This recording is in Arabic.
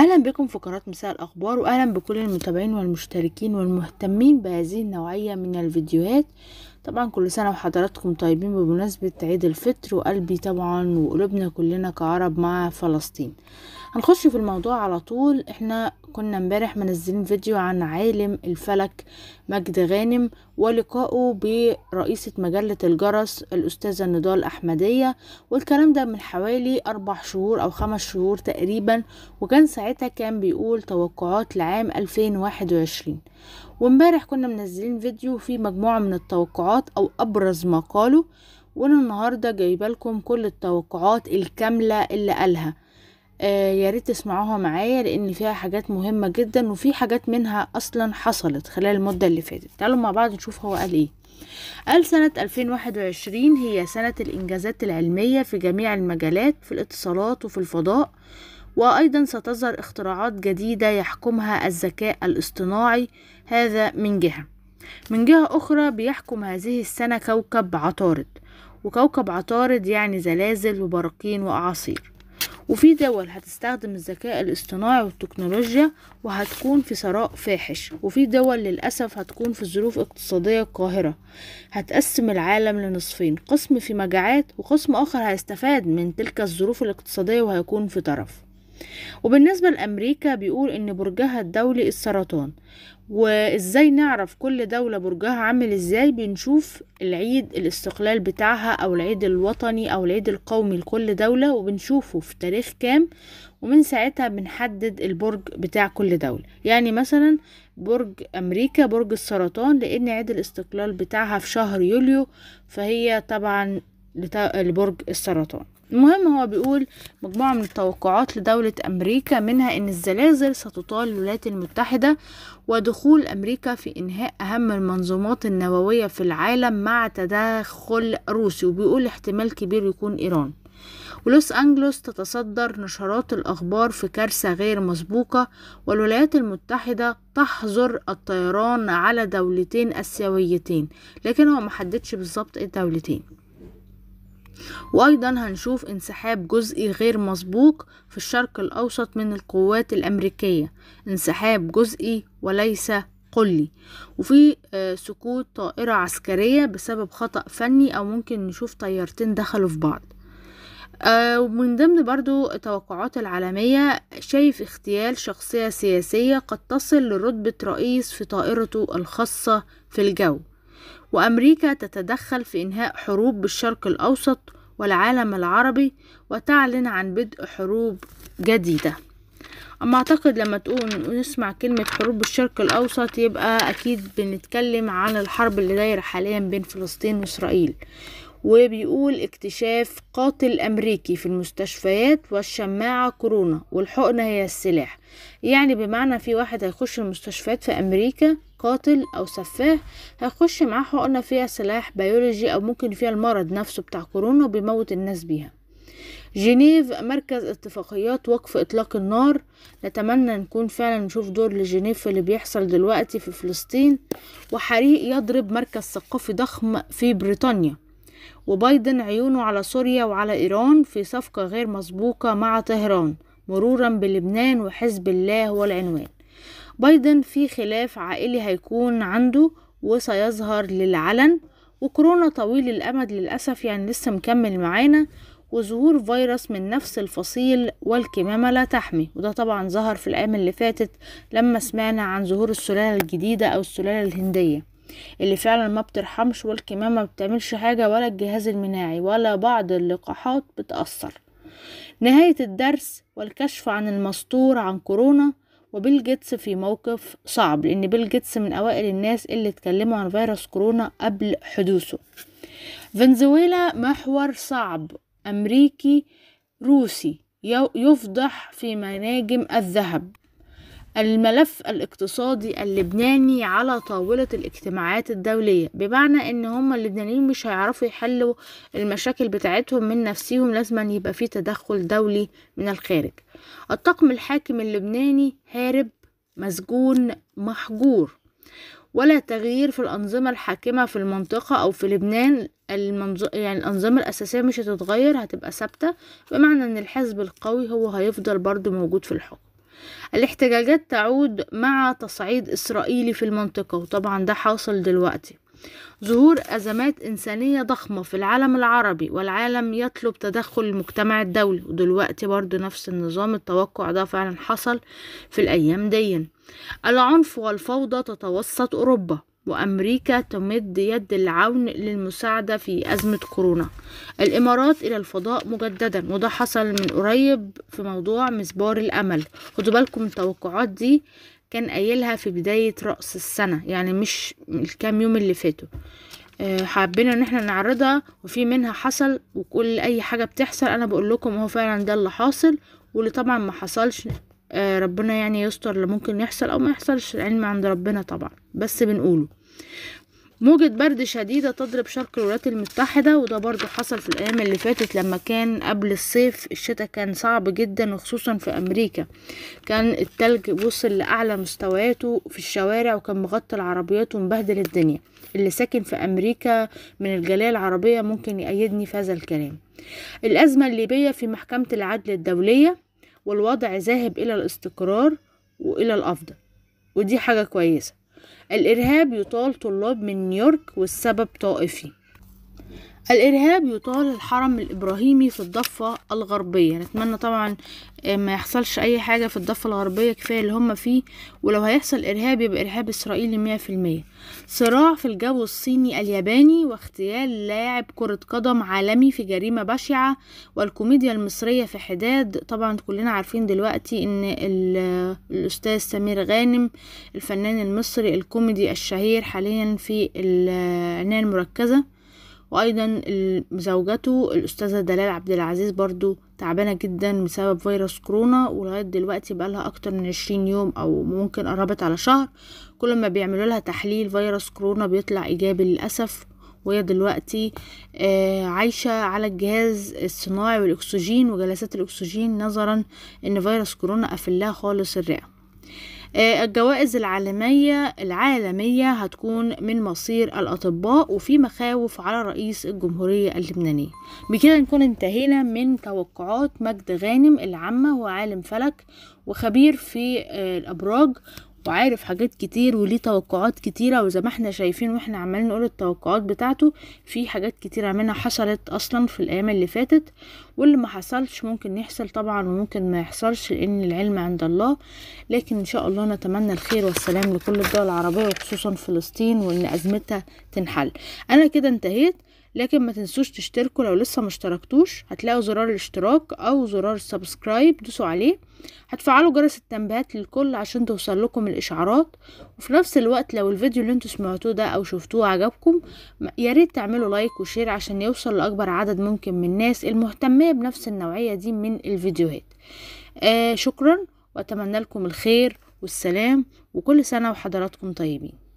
أهلا بكم في قناة مساء الأخبار وأهلا بكل المتابعين والمشتركين والمهتمين بهذه النوعية من الفيديوهات. طبعا كل سنة وحضراتكم طيبين بمناسبة عيد الفطر وقلبي طبعا وقلوبنا كلنا كعرب مع فلسطين. هنخش في الموضوع على طول. إحنا كنا امبارح منزلين فيديو عن عالم الفلك مجد غانم ولقائه برئيسة مجلة الجرس الأستاذة نضال أحمدية. والكلام ده من حوالي أربع شهور أو خمس شهور تقريبا وكان ساعتها كان بيقول توقعات لعام 2021 وامبارح كنا منزلين فيديو فيه مجموعة من التوقعات أو أبرز ما قاله وأنا النهاردة جايبة لكم كل التوقعات الكاملة اللي قالها. آه يا ريت تسمعوها معايا لأن فيها حاجات مهمة جدا وفي حاجات منها أصلا حصلت خلال المدة اللي فاتت. تعالوا مع بعض نشوف هو قال إيه. قال سنة 2021 هي سنة الإنجازات العلمية في جميع المجالات في الاتصالات وفي الفضاء وأيضا ستظهر اختراعات جديدة يحكمها الذكاء الاصطناعي هذا من جهة. من جهة أخرى بيحكم هذه السنة كوكب عطارد. وكوكب عطارد يعني زلازل وبراكين وأعاصير. وفي دول هتستخدم الذكاء الاصطناعي والتكنولوجيا وهتكون في ثراء فاحش وفي دول للأسف هتكون في ظروف اقتصادية قاهرة. هتقسم العالم لنصفين قسم في مجاعات وقسم آخر هيستفاد من تلك الظروف الاقتصادية وهيكون في طرف. وبالنسبة لأمريكا بيقول إن برجها الدولي السرطان. وإزاي نعرف كل دولة برجها عامل إزاي؟ بنشوف العيد الاستقلال بتاعها أو العيد الوطني أو العيد القومي لكل دولة وبنشوفه في تاريخ كام ومن ساعتها بنحدد البرج بتاع كل دولة. يعني مثلا برج أمريكا برج السرطان لأن عيد الاستقلال بتاعها في شهر يوليو فهي طبعا لبرج السرطان. المهم هو بيقول مجموعة من التوقعات لدولة أمريكا منها أن الزلازل ستطال الولايات المتحدة ودخول أمريكا في إنهاء أهم المنظومات النووية في العالم مع تدخل روسي وبيقول احتمال كبير يكون إيران. ولوس أنجلوس تتصدر نشرات الأخبار في كارثة غير مسبوقة والولايات المتحدة تحظر الطيران على دولتين آسيويتين لكن هو محددش بالظبط إيه الدولتين. وأيضا هنشوف انسحاب جزئي غير مسبوق في الشرق الأوسط من القوات الأمريكية. انسحاب جزئي وليس قلي. وفي سقوط طائرة عسكرية بسبب خطأ فني أو ممكن نشوف طيارتين دخلوا في بعض. ومن ضمن برضو التوقعات العالمية شايف اغتيال شخصية سياسية قد تصل لرتبة رئيس في طائرته الخاصة في الجو. وأمريكا تتدخل في إنهاء حروب بالشرق الأوسط والعالم العربي وتعلن عن بدء حروب جديدة. أما أعتقد لما تقول نسمع كلمة حروب بالشرق الأوسط يبقى أكيد بنتكلم عن الحرب اللي دايرة حاليا بين فلسطين وإسرائيل. وبيقول اكتشاف قاتل أمريكي في المستشفيات والشماعة كورونا والحقنة هي السلاح. يعني بمعنى في واحد هيخش المستشفيات في أمريكا قاتل أو سفاه هيخش معاه حقنة فيها سلاح بيولوجي أو ممكن فيها المرض نفسه بتاع كورونا وبيموت الناس بيها. جنيف مركز اتفاقيات وقف إطلاق النار. نتمنى نكون فعلا نشوف دور لجنيف في اللي بيحصل دلوقتي في فلسطين. وحريق يضرب مركز ثقافي ضخم في بريطانيا. وبايدن عيونه على سوريا وعلى إيران في صفقة غير مسبوقة مع طهران مرورا بلبنان وحزب الله هو العنوان بايدن في خلاف عائلي هيكون عنده وسيظهر للعلن وكورونا طويل الأمد للأسف يعني لسه مكمل معانا وظهور فيروس من نفس الفصيل والكمامة لا تحمي. وده طبعا ظهر في الأيام اللي فاتت لما سمعنا عن ظهور السلالة الجديدة أو السلالة الهندية اللي فعلا ما بترحمش والكمامة ما بتعملش حاجة ولا الجهاز المناعي ولا بعض اللقاحات بتأثر. نهاية الدرس والكشف عن المستور عن كورونا وبيل جيتس في موقف صعب لأن بيل جيتس من أوائل الناس اللي اتكلموا عن فيروس كورونا قبل حدوثه. فنزويلا محور صعب أمريكي روسي يفضح في مناجم الذهب. الملف الاقتصادي اللبناني على طاولة الاجتماعات الدولية بمعنى إن هم اللبنانيين مش هيعرفوا يحلوا المشاكل بتاعتهم من نفسهم لازم يبقى في تدخل دولي من الخارج. الطاقم الحاكم اللبناني هارب مسجون محجور. ولا تغيير في الأنظمة الحاكمة في المنطقة أو في لبنان المنظ... يعني الأنظمة الأساسية مش هتتغير هتبقى ثابتة بمعنى أن الحزب القوي هو هيفضل برضو موجود في الحكم. الاحتجاجات تعود مع تصعيد إسرائيلي في المنطقة وطبعا ده حاصل دلوقتي. ظهور أزمات إنسانية ضخمة في العالم العربي والعالم يطلب تدخل المجتمع الدولي. ودلوقتي برضو نفس النظام التوقع ده فعلا حصل في الأيام دي. العنف والفوضى تتوسط أوروبا. وأمريكا تمد يد العون للمساعدة في أزمة كورونا. الإمارات إلى الفضاء مجددا وده حصل من قريب في موضوع مسبار الأمل. خدوا بالكم التوقعات دي كان قايلها في بداية رأس السنة يعني مش الكام يوم اللي فاتوا. آه، حابين إن إحنا نعرضها وفي منها حصل وكل أي حاجة بتحصل أنا بقول لكم هو فعلا ده اللي حاصل واللي طبعا ما حصلش ربنا يعني يستر اللي ممكن يحصل أو ما يحصلش العلم عند ربنا طبعا بس بنقوله. موجة برد شديدة تضرب شرق الولايات المتحدة وده برضو حصل في الأيام اللي فاتت لما كان قبل الصيف الشتاء كان صعب جدا وخصوصا في أمريكا. كان التلج وصل لأعلى مستوياته في الشوارع وكان مغطي العربيات ومبهدل الدنيا. اللي ساكن في أمريكا من الجالية العربية ممكن يأيدني في هذا الكلام. الأزمة الليبية في محكمة العدل الدولية والوضع ذاهب إلى الاستقرار وإلى الأفضل. ودي حاجة كويسة. الإرهاب يطال طلاب من نيويورك والسبب طائفي. الإرهاب يطال الحرم الإبراهيمي في الضفة الغربية. نتمنى طبعا آه، ما يحصلش أي حاجة في الضفة الغربية. كفاية اللي هم فيه. ولو هيحصل إرهاب يبقى إرهاب إسرائيلي مية في المية. صراع في الجو الصيني الياباني واغتيال لاعب كرة قدم عالمي في جريمة بشعة والكوميديا المصرية في حداد. طبعا كلنا عارفين دلوقتي ال- الأستاذ سمير غانم الفنان المصري الكوميدي الشهير حاليا في العناية المركزة وأيضا زوجته الأستاذة دلال عبد العزيز برضو تعبانة جدا بسبب فيروس كورونا ولغاية دلوقتي بقالها أكتر من عشرين يوم أو ممكن قربت على شهر. كل ما بيعملوا لها تحليل فيروس كورونا بيطلع إيجابي للأسف. وهي دلوقتي آه، عايشة على الجهاز الصناعي والأكسجين وجلسات الأكسجين نظرا إن فيروس كورونا قفلها خالص الرئة. الجوائز العالمية العالمية هتكون من مصير الأطباء وفي مخاوف على رئيس الجمهورية اللبنانية بكده نكون انتهينا من توقعات مجد غانم العامة هو عالم فلك وخبير في آه، الأبراج. وعارف حاجات كتير وليه توقعات كتيرة وزي ما إحنا شايفين وإحنا عمالين نقول التوقعات بتاعته في حاجات كتيرة منها حصلت أصلا في الأيام اللي فاتت. واللي ما حصلش ممكن يحصل طبعا وممكن ما يحصلش لأن العلم عند الله. لكن إن شاء الله نتمنى الخير والسلام لكل الدول العربية وخصوصا فلسطين وإن أزمتها تنحل. أنا كده انتهيت. لكن ما تنسوش تشتركوا لو لسه مشتركتوش. هتلاقوا زرار الاشتراك أو زرار السبسكرايب دوسوا عليه. هتفعلوا جرس التنبيهات للكل عشان توصل لكم الإشعارات. وفي نفس الوقت لو الفيديو اللي أنتوا سمعتوه ده أو شفتوه عجبكم يا ريت تعملوا like و share عشان يوصل لأكبر عدد ممكن من الناس المهتمة بنفس النوعية دي من الفيديوهات. آه شكرا وأتمنى لكم الخير والسلام وكل سنة وحضراتكم طيبين.